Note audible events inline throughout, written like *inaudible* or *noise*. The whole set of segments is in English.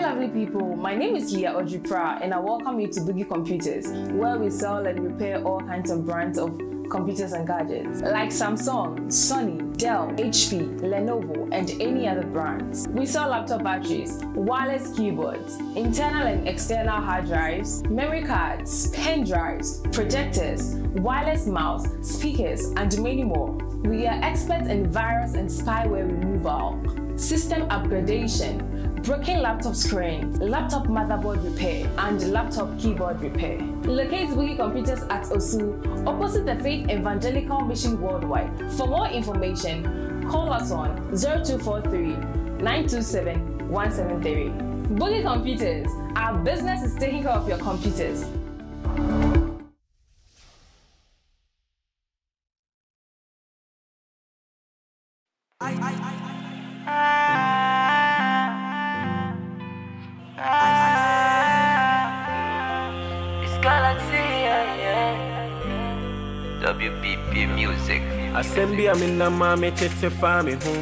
Hi, lovely people. My name is Leah Ojipra, and I welcome you to Boogie Computers, where we sell and repair all kinds of brands of computers and gadgets like Samsung, Sony, Dell, HP, Lenovo, and any other brands. We sell laptop batteries, wireless keyboards, internal and external hard drives, memory cards, pen drives, projectors, wireless mouse, speakers, and many more. We are experts in virus and spyware removal, system upgradation, broken laptop screen, laptop motherboard repair, and laptop keyboard repair. Locate Boogie Computers at Osu, opposite the Faith Evangelical Mission Worldwide. For more information, call us on 0243 927 173. Boogie Computers, our business is taking care of your computers. WPP Music. asɛm bi a menam a metete fa me ho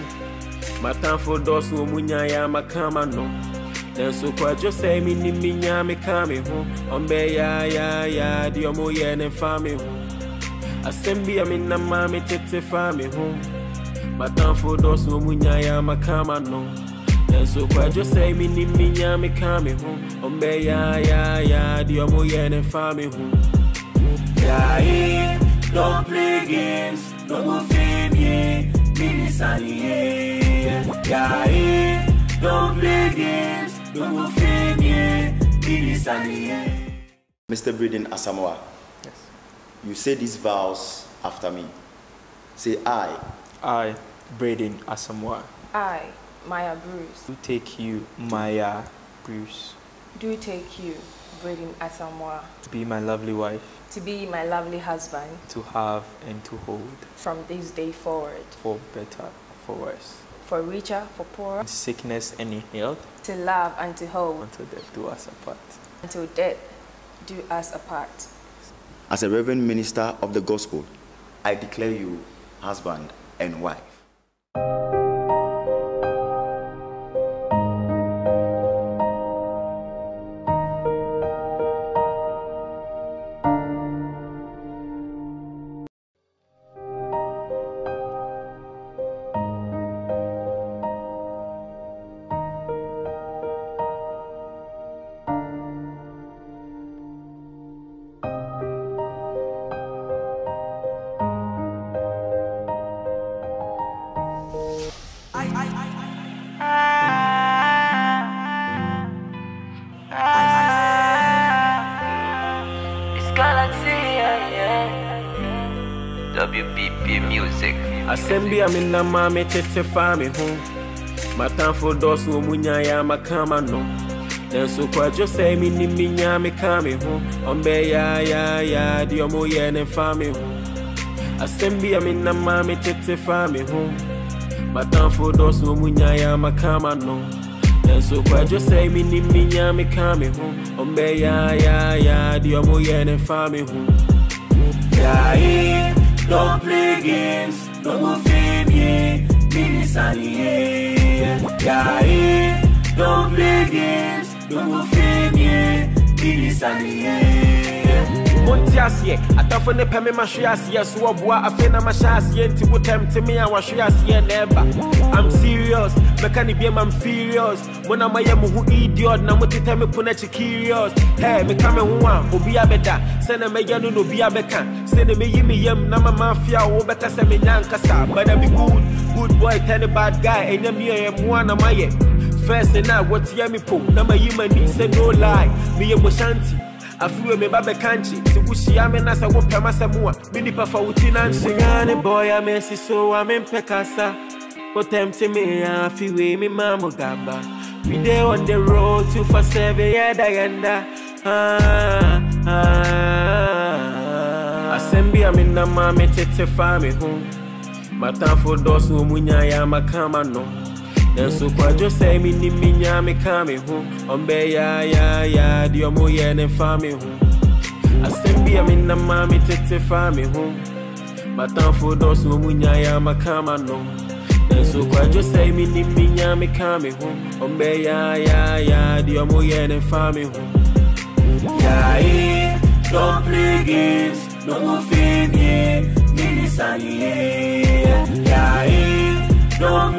matamfo dɔɔso wɔ mu nyaeɛ a maka ma no nanso kwadwo sɛ menim menya meka me ho ɔmbɛyaayaaya deɛ ɔmoyɛ ne mfa me ho asɛm bi a menam a metete fa me ho matamfo dɔɔso wɔ mu nyaeɛ a maka ma no nanso kwadwo sɛ menim menya meka me ho ɔmbɛyaayaaya deɛ ɔmoyɛ ne mfa me ho Yae, don't play games, no go fame ye, mini sunny ye. Yae, don't play games, no go fame ye, mini sunny ye. Mr. Braden Asamoah, Yes. you say these vows after me. Say I I, Braden Asamoah, I, Maya Bruce, do take you, Maya Bruce, do take you, Braden Asamoah, to be my lovely wife, to be my lovely husband. To have and to hold, from this day forward, for better, for worse, for richer, for poorer, in sickness and in health, to love and to hold, until death do us apart. until death do us apart. As a reverend minister of the gospel, I declare you husband and wife. WPP Music. asɛm bi a menam a metete fa me ho matamfo dɔɔso wɔ mu nyaeɛ a maka ma no nanso kwadwo sɛ menim menya meka me ho ɔmbɛyaayaaya deɛ ɔmoyɛ ne mfa me ho asɛm bi a menam a metete fa me ho matamfo dɔɔso wɔ mu nyaeɛ a maka ma no nanso kwadwo sɛ menim menya meka me ho ɔmbɛyaayaaya deɛ ɔmoyɛ ne mfa me ho Yae, don't play games, no go fame ye, mini sunny ye. Yae, don't play games, no go fame ye, mini sunny ye. Monte aseɛ atafo ne pɛ me mahwe aseɛ so wɔboa afei na mahyɛ aseɛ nti wotɛm te me a wahwe aseɛ na ɛba I'm serious mɛka ne biam I'm furious. Mo na mayɛ mo ho idiot na motetɛ me po no akyi curious hɛ meka me ho a obi abɛda sɛna mɛyɛ no na obi abɛka sɛne meyi me yam na mama afia a wobɛka sɛ menya but I be good good boy tɛ ne bad guy ɛnyɛ me ɛyɛ mmoa na mayɛ First and I what me po na mayi m'ani sɛ no lie. Meyɛ moshanti afiwe me ba bɛkankye nti wohyia me na sɛ wopɛ masɛm a me nipa fa wo ti na nhyega ne boy a mesi so a mempɛ kasa wotɛmte me a afiwe me ma mo gaba we dey on the road to for seven yɛda yɛnda ah, ah. asɛm bi a menam a metete fa me ho matamfo dɔɔso wɔ mu nyaeɛ a maka ma no nanso kwadwo sɛ menim menya meka me ho ɔmbɛyaayaaya deɛ ɔmoyɛ ne mfa me ho asɛm bi a menam a metete fa me ho matamfo dɔso mu nyaeɛ a maka ma no. Nanso kwadwo sɛ menim menya meka me ho ɔmbɛyaayaaya the omo ne and me ho eh, don't play no go fame, yeah, mini sunny, yeah, yeah, eh, don't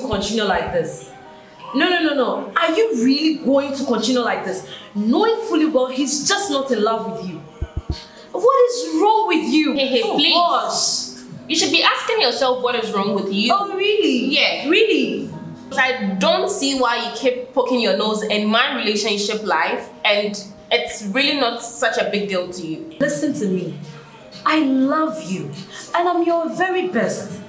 to continue like this? No, no, no, no. Are you really going to continue like this? Knowing fully well he's just not in love with you. What is wrong with you? Hey, hey, Oh, please. gosh. You should be asking yourself what is wrong with you. Oh, really? Yeah. Really? I don't see why you keep poking your nose in my relationship life, and it's really not such a big deal to you. Listen to me. I love you, and I'm your very best.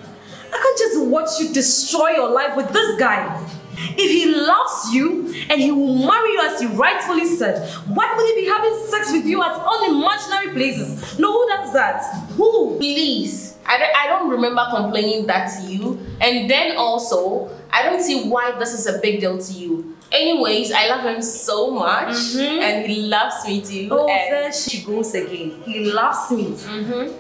I can't just watch you destroy your life with this guy. If he loves you and he will marry you as he rightfully said, why would he be having sex with you at unimaginary places? No, who does that? Who? Please. I don't, I don't remember complaining that to you. And then also, I don't see why this is a big deal to you. Anyways, I love him so much, and he loves me too. Oh, and there she goes again. He loves me. Mhm.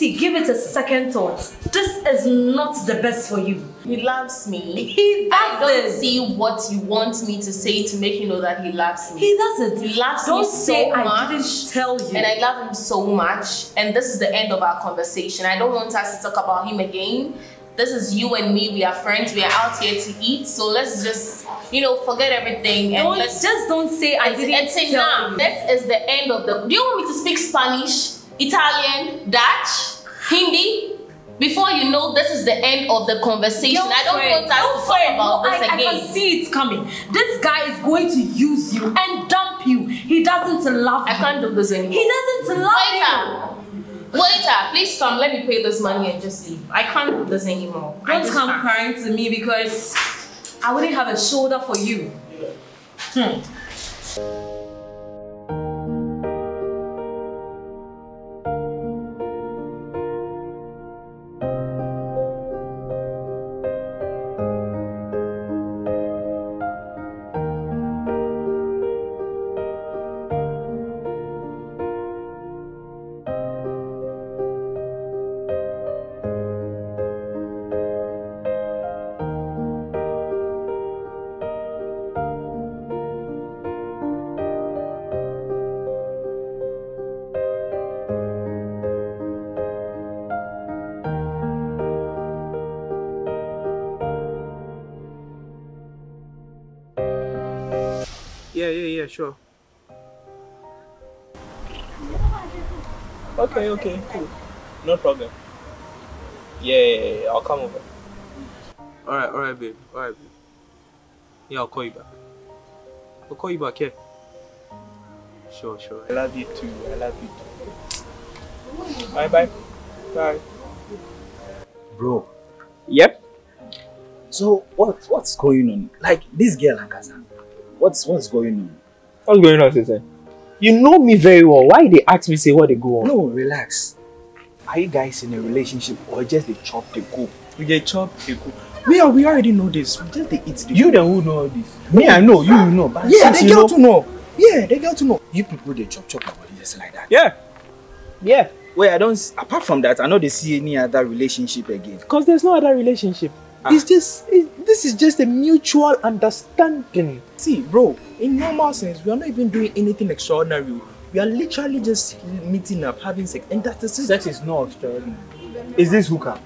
See, give it a second thought. This is not the best for you. he loves me. He I don't see what you want me to say to make you know that he loves me. He doesn't. He loves Don't me so say I didn't tell you. And I love him so much. And this is the end of our conversation. I don't want us to talk about him again. This is you and me. We are friends. We are out here to eat. So let's just, you know, forget everything and don't, let's just don't say I didn't it's tell enough. you. This is the end of the. Do you want me to speak Spanish, Italian, Dutch, Hindi? Before you know, this is the end of the conversation. I don't Girlfriend, want us to talk about no, this I, again. I can see it coming. This guy is going to use you and dump you. He doesn't love I you. can't do this anymore. He doesn't love Waiter, waiter, please come. Let me pay this money and just leave. I can't do this anymore. you. I Don't come can't. crying to me because I wouldn't have a shoulder for you. Hmm. Sure. Okay, okay, cool. No problem. Yeah, yeah, yeah, yeah, I'll come over. Alright, alright, babe. Alright, babe. Yeah, I'll call you back. I'll call you back, yeah. Sure, sure. I love you too. I love you too. Bye, bye. Bye. Bro, Yep. so what what's going on? Like this girl Ankasa. What's what's going on? What's going on, sister? You know me very well. Why they ask me say what they go on? No, relax. Are you guys in a relationship or just the chop the cook? We get chop, they go. We are ah, we already know this. We just they eat the You the who know all this? Me, I know, you know, but Yeah, they you girl know, to know. Yeah, they get to know. You people they chop chop about just like that. Yeah. Yeah. Well, I don't apart from that, I know they see any other relationship again. Because there's no other relationship. It's just, it, this is just a mutual understanding. See, bro, in normal sense, we are not even doing anything extraordinary. We are literally just meeting up, having sex, and that is it. Sex is not extraordinary. Is this hookup?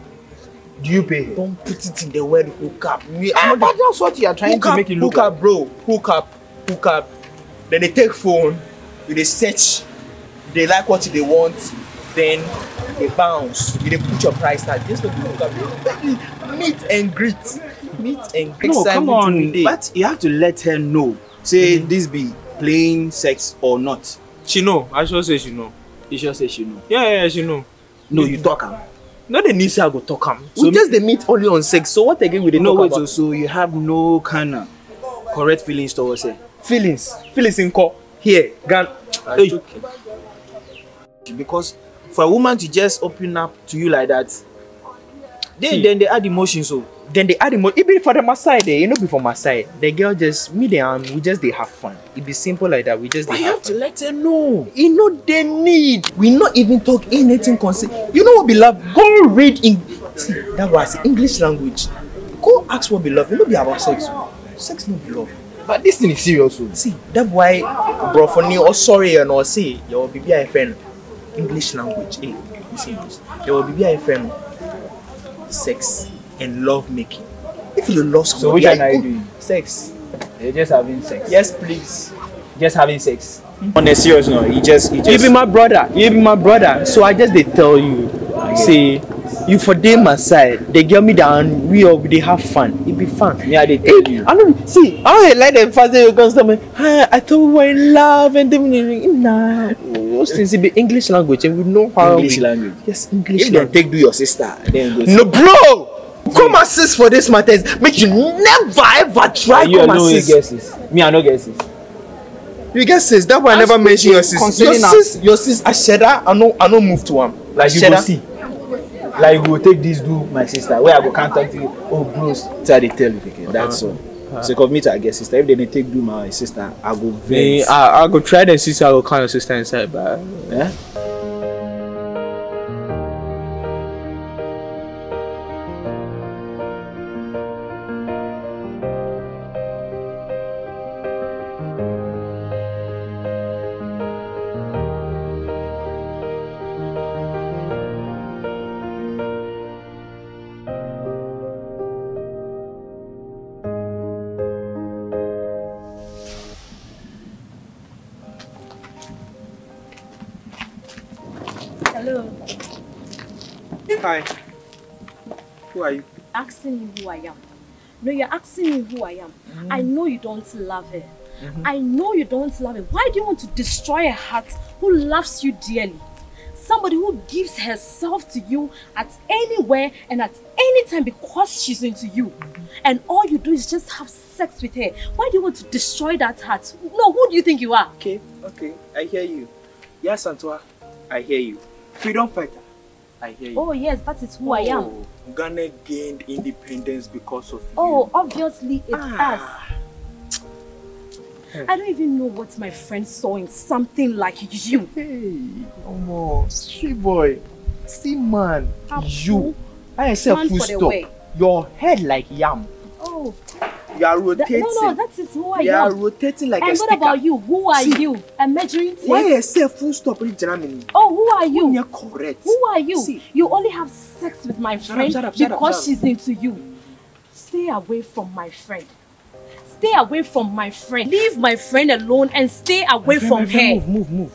Do you pay her? Don't put it in the word hook up. We Ah, are not that's what you are trying to up, make it look hook up, bro. Hook up, hook up. Then they take phone, they search, they like what they want, then they bounce. You they put your price tag. Just don't. Me, meet and greet. Meet and greet. No, come on. But you have to let her know. Say mm-hmm. this be plain sex or not. She know. I sure say she know. You sure say she know. Yeah, yeah, yeah, she know. No, you talk am. No, they need say I go talk am. we just dey meet only on sex. So what again we dey No, talk wait. about? So, so you have no kind of correct feelings towards her. Feelings. Feelings in call. Here, Gan. Hey. Because for a woman to just open up to you like that, then See. then they add emotions. So Then they add. It be for the side. Eh? You know, be for my side. The girl just me and we just they have fun. It be simple like that. We just but they you have have to fun. let her know. You know they need. We not even talk anything concern. You know what be love? Go read in. See that was English language. Go ask what be love. You know be about sex. Sex no be love. But this thing is serious. So. See that why bro for me or sorry and or say your baby I friend English language. Hey, listen There will be I friend sex and love making. If you love somebody, so which one are you doing? Sex. You're just having sex. Yes, please. Just having sex. Hmm? On a serious note, you just you You just be my brother. You be my brother. So I just they tell you, say, you for them my side. They get me down. We all they have fun. It be fun. Yeah, they eh, tell Hey, you. I don't see. I don't like them fast. They come tell me, I thought we were in love and then nah. Oh, Those things it be English language and we know how. English we, language. Yes, English If language. take do your sister, then go. No, bro. Come assist for this matters. Make you never ever try you come assist. guesses. Me, I no guesses. You get sis. That why I never mention your sis. Your sis, your sis. Asheda. I know. I know. Move to him. Like you go see. Like you go take this do my sister. Where I go contact you. Oh, bros. So they tell you, okay, that's all. So of me to get sister. If they didn't take do my sister, I go vex. I, I go try them sister. I go call your sister inside, but Yeah? Hi. Who are you? Asking me who I am. No, you're asking me who I am. Mm-hmm. I know you don't love her. Mm-hmm. I know you don't love her. Why do you want to destroy a heart who loves you dearly? Somebody who gives herself to you at anywhere and at any time because she's into you. And all you do is just have sex with her. Why do you want to destroy that heart? No, who do you think you are? Okay. Okay. I hear you. Yes, Antoine. I hear you. Freedom fighter. I hear you. Oh yes, that is who I am. Oh, Ghana gained independence because of Oh, you. obviously it Ah. has. I don't even know what my friend saw in something like you. Hey, Omo, street boy. See man, Abu, you. I say man full stop. Your head like yam. Oh, You are that, rotating. no, no, that is who I you You are rotating like a sticker. and what about you? Who are See, you? A measuring tape? Why I say full stop in Germany? Oh, who are you? You're correct. Who are you? See. You only have sex with my Shut up, friend shut up, shut up, because shut up. she's into you. Stay away from my friend. Stay away from my friend. Leave my friend alone and stay away My friend, from my friend, her. Move, move, move.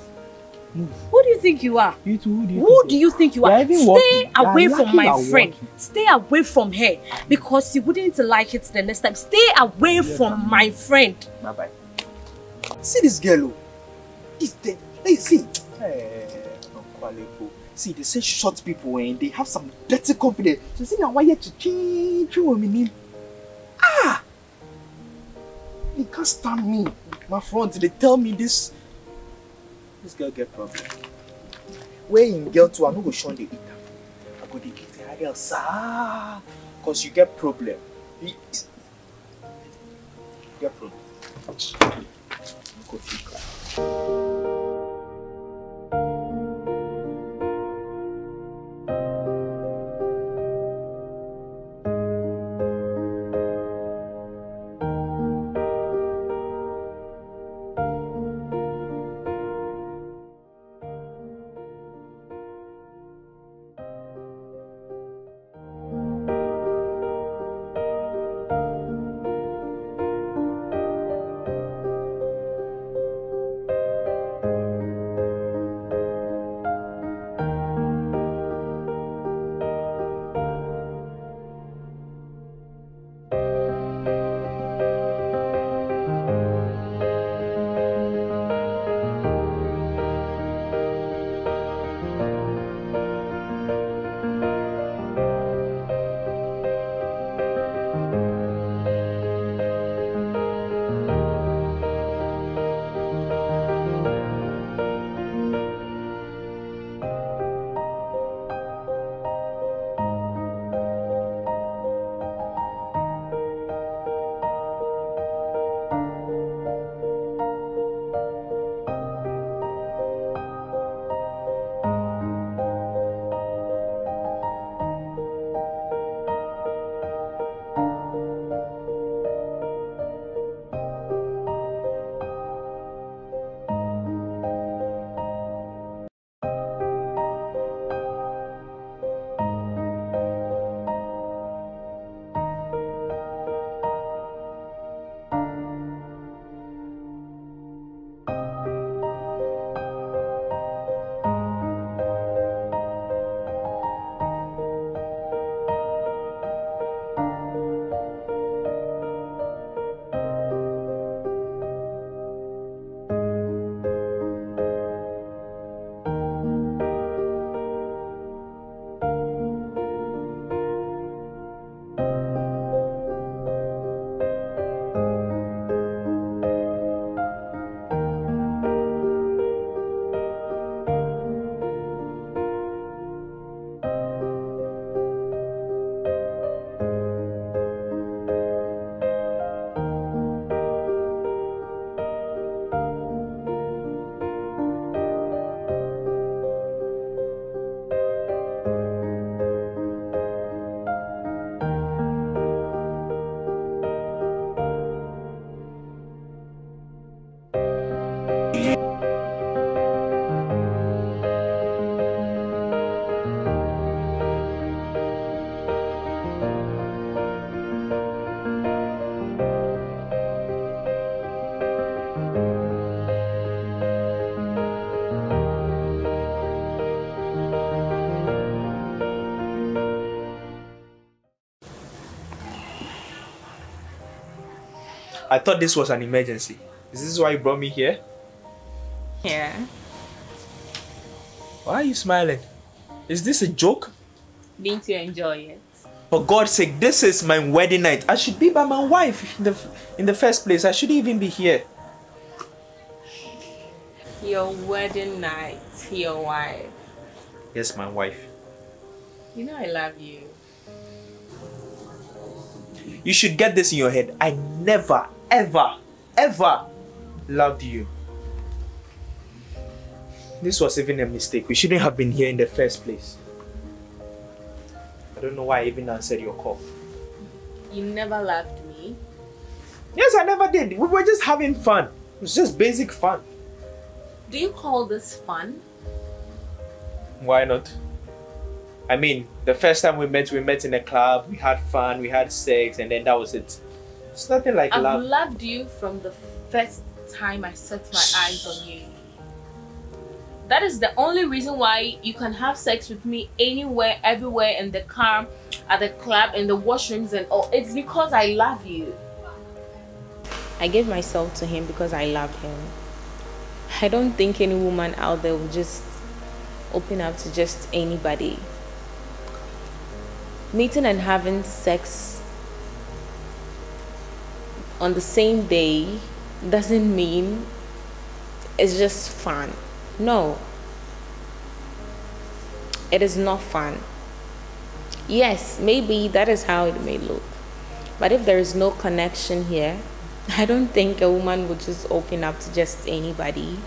Who do you think you are? You too. Who do you Who think do you think you You're Stay walking. Away from my friend. walking. Stay away from her because you wouldn't like it the next time. Stay away from my friend. Bye bye. See this girl, oh. This dead. Hey, see. Hey, Okwaleko. See, they say short people and they have some dirty confidence. So see now why you to change you mean? Ah! They can't stand me. My front, they tell me this. This girl get problem. Where in girl too, I'm not gonna show the eat am. I go dey give her girl, sir. Cause you get problem. You get problem. Go figure. I thought this was an emergency. Is this why you brought me here? Yeah. Why are you smiling? Is this a joke? Didn't you enjoy it? For God's sake, this is my wedding night. I should be by my wife in the in the first place. I shouldn't even be here. Your wedding night, your wife. Yes, my wife. You know I love you. You should get this in your head. I never, ever, ever loved you. This was even a mistake. We shouldn't have been here in the first place. I don't know why I even answered your call. You never loved me. Yes, I never did. We were just having fun. It was just basic fun. Do you call this fun? Why not? I mean, the first time we met, we met in a club, we had fun, we had sex, and then that was it. It's nothing like I've love. loved you from the first time I set my eyes on you. That is the only reason why you can have sex with me anywhere, everywhere, in the car, at the club, in the washrooms, and all. It's because I love you. I gave myself to him because I love him. I don't think any woman out there will just open up to just anybody. Meeting and having sex on the same day doesn't mean it's just fun. No. It is not fun. Yes, maybe that is how it may look. But if there is no connection here, *laughs* I don't think a woman would just open up to just anybody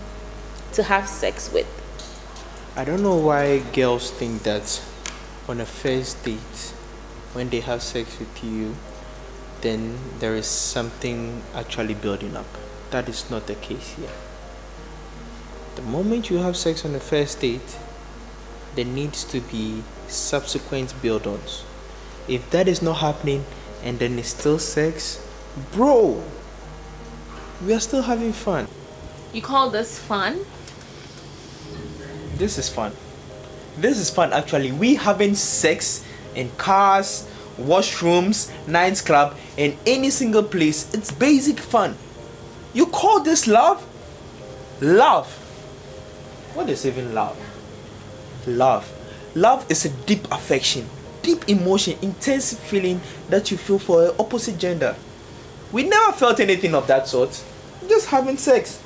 to have sex with. I don't know why girls think that on a first date, when they have sex with you, then there is something actually building up. That is not the case here. The moment you have sex on the first date, there needs to be subsequent build ons. If that is not happening and then it's still sex, bro, we are still having fun. You call this fun? This is fun. This is fun actually. We having sex in cars, washrooms, nights club, in any single place. It's basic fun. You call this love? Love. What is even love? Love. Love is a deep affection, deep emotion, intense feeling that you feel for an opposite gender. We never felt anything of that sort. Just having sex.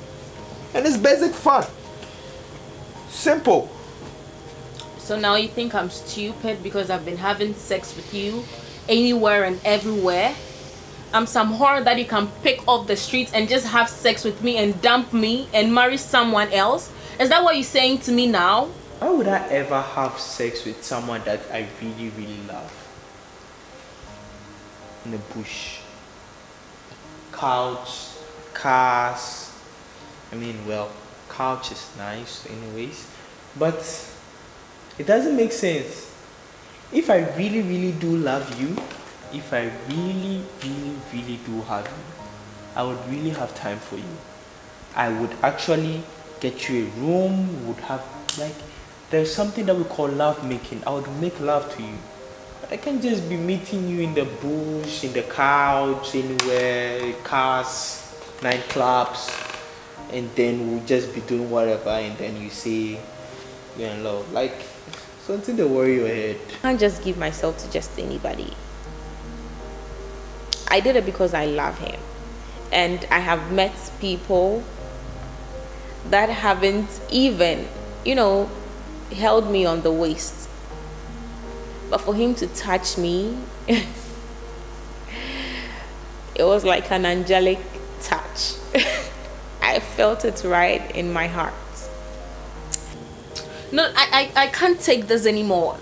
And it's basic fun. Simple. So now you think I'm stupid because I've been having sex with you anywhere and everywhere? I'm some whore that you can pick off the streets and just have sex with me and dump me and marry someone else? Is that what you're saying to me now? Why would I ever have sex with someone that I really, really love? In the bush. Couch, cars. I mean, well, couch is nice, anyways. But it doesn't make sense. If I really, really do love you, if I really, really, really do have you, I would really have time for you. I would actually get you a room, would have like there's something that we call love making. I would make love to you. But I can't just be meeting you in the bush, in the couch, anywhere, cars, nightclubs, and then we'll just be doing whatever and then you say you're in love. Like something to worry your head. I can't just give myself to just anybody. I did it because I love him. And I have met people that haven't even, you know, held me on the waist. But for him to touch me, *laughs* it was like an angelic touch. *laughs* I felt it right in my heart. No, I, I, I can't take this anymore.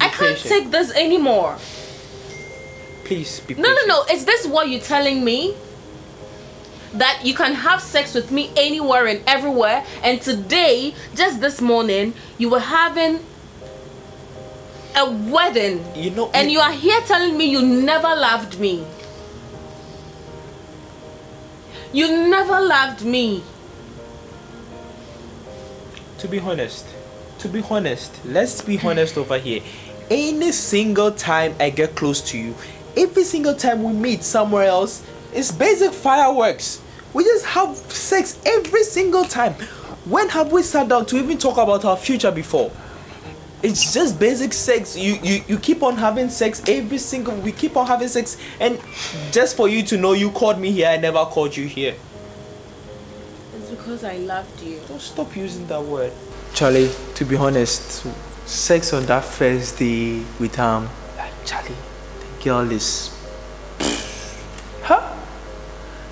I can't patient. take this anymore. Please be No, no, no. Is this what you're telling me? That you can have sex with me anywhere and everywhere, and today, just this morning, you were having a wedding. You know, and you are here telling me you never loved me. You never loved me. To be honest, to be honest, let's be honest over here. Any single time I get close to you, every single time we meet somewhere else, It's basic fireworks. We just have sex every single time. When have we sat down to even talk about our future before? It's just basic sex. You you you keep on having sex every single. We keep on having sex, and just for you to know, you called me here. I never called you here. It's because I loved you. Don't stop using that word. Charlie, to be honest, sex on that first day with um, Charlie, the girl is. Huh?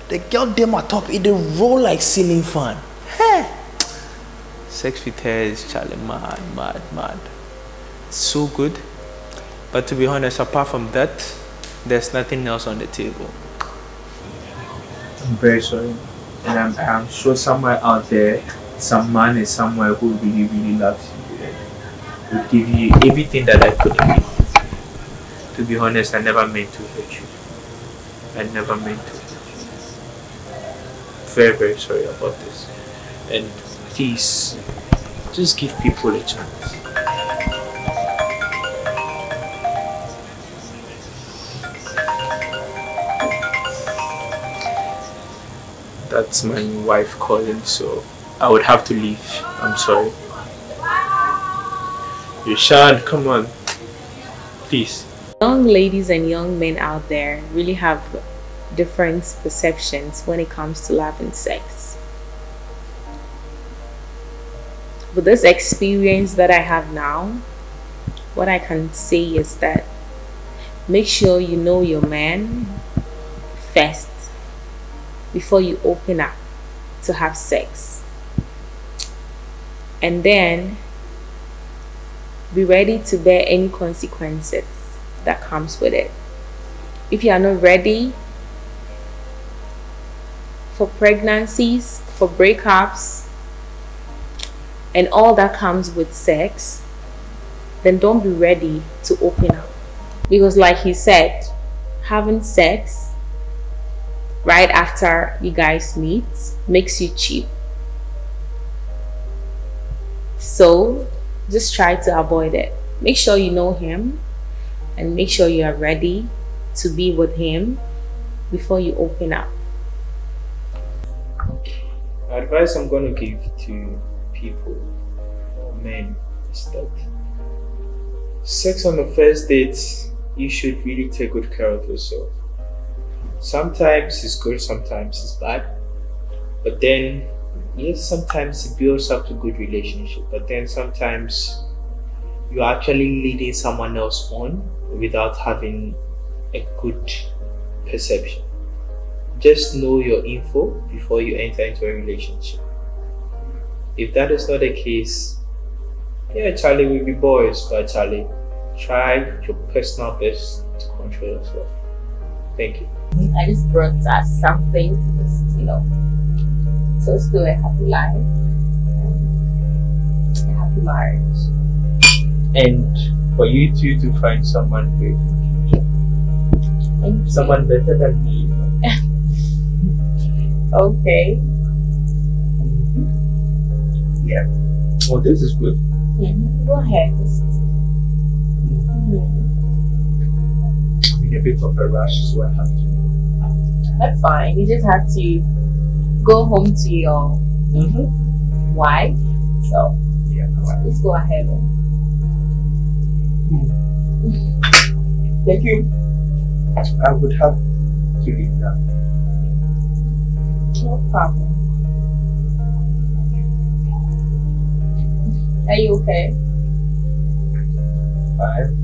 The girl them at top, it dey roll like ceiling fan. Hey. Sex with her is Charlie mad, mad, mad. So good. But to be honest, apart from that, there's nothing else on the table. I'm very sorry. And I'm, I'm sure somewhere out there, some man is somewhere who really, really loves you and will give you everything that I could give. To be honest, I never meant to hurt you. I never meant to hurt you. Very, very sorry about this. And please, just give people a chance. That's my wife calling, so I would have to leave. I'm sorry. You shan't, come on. Please. Young ladies and young men out there really have different perceptions when it comes to love and sex. With this experience that I have now, what I can say is that make sure you know your man first before you open up to have sex. And then be ready to bear any consequences that comes with it. If you are not ready for pregnancies, for breakups, and all that comes with sex, then don't be ready to open up. Because, like he said, having sex right after you guys meet makes you cheap. So, just try to avoid it. Make sure you know him and make sure you are ready to be with him before you open up. advice I'm going to give to people men is that sex on the first date, you should really take good care of yourself. Sometimes it's good, sometimes it's bad. But then, yes, sometimes it builds up to good relationship. But then sometimes you're actually leading someone else on without having a good perception. Just know your info before you enter into a relationship. If that is not the case, yeah, Charlie will be boys, but Charlie, try your personal best to control yourself. Thank you. I just brought us something to just, you know, toast to a happy life, and a happy marriage. And for you two to find someone great in the future. You. Someone better than me. *laughs* Okay. Yeah. Oh, this is good. Mhm. Go ahead. I'm in a bit of a rush, so I have to. That's fine. You just have to go home to your mm-hmm. wife. So Yeah, let's go ahead. *laughs* Thank you. I would have to leave now. No problem. Are you okay? Bye.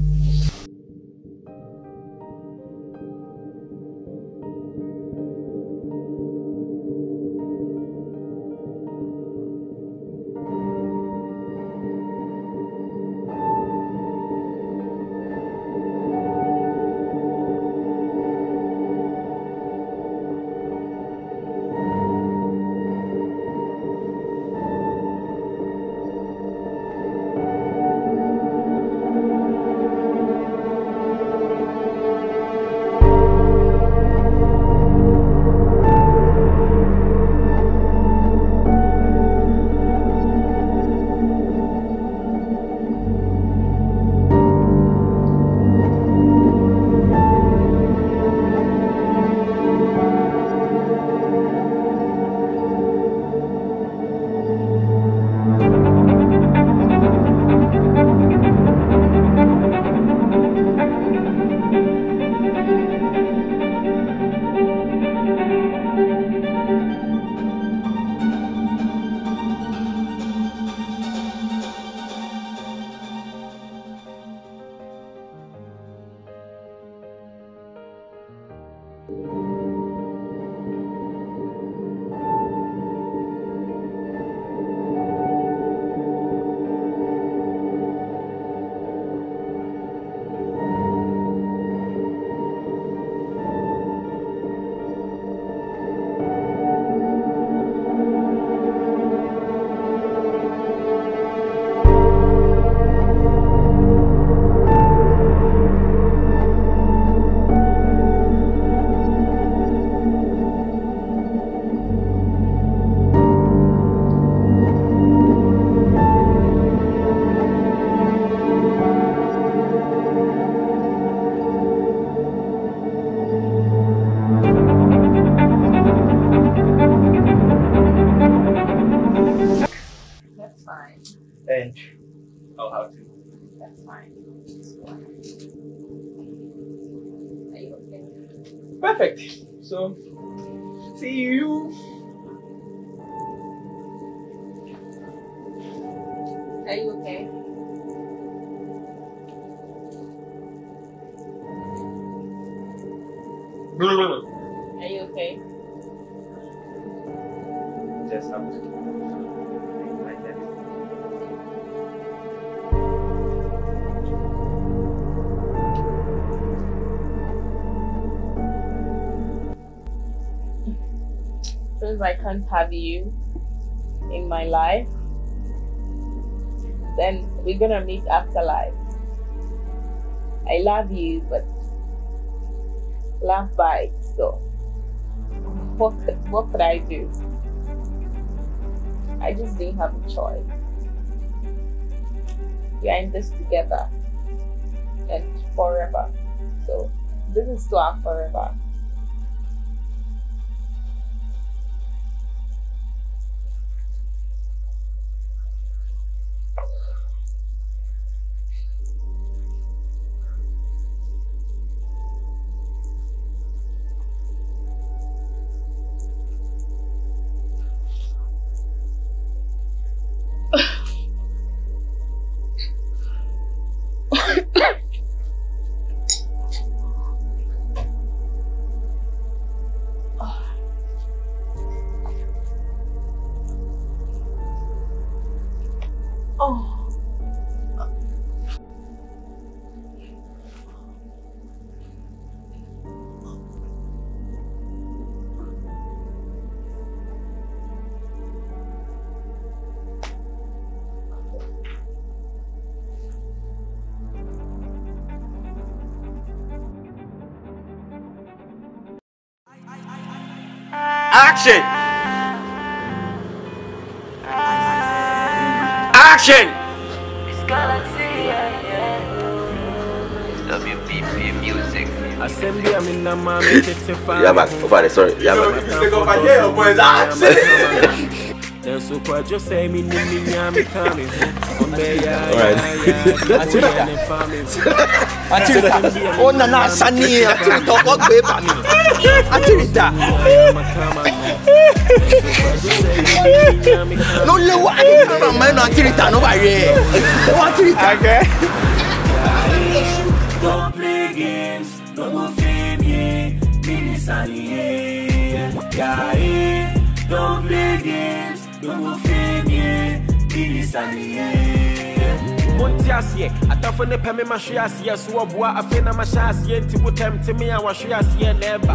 Okay? Are you okay? Just have to. Since I can't have you in my life, then we're gonna meet afterlife. I love you, but love bites. So, what could, what could I do? I just didn't have a choice. We are in this together and forever. So, this is to our forever. Action! Action! WPP Music. Assembly, I'm in the mommy, Yeah, man. Oh, father, sorry. Yeah, man. *laughs* Then so quite just say me ni me nya me coming. Alright. *laughs* Atirita. *laughs* Oh, Nana Sani. Atirita. What way by me? Atirita. No, no, what? I don't know, man. Atirita. Nobody. No, Don't play games, don't go fame, yeah. Mini sunny, yeah. Yeah, yeah. Don't play games, sunny, yeah. monte aseɛ atafo ne pɛ me mahwe aseɛ so wɔboa afei na mahyɛ aseɛ nti wotɛm te me a wahwe aseɛ na ɛba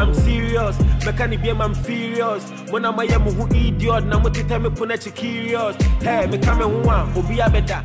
i'm serious mɛka ne biam i'm furious. Mo na moyɛ mo ho idiot na motetɛ me po no akyi curious hɛ meka me ho a obi abɛda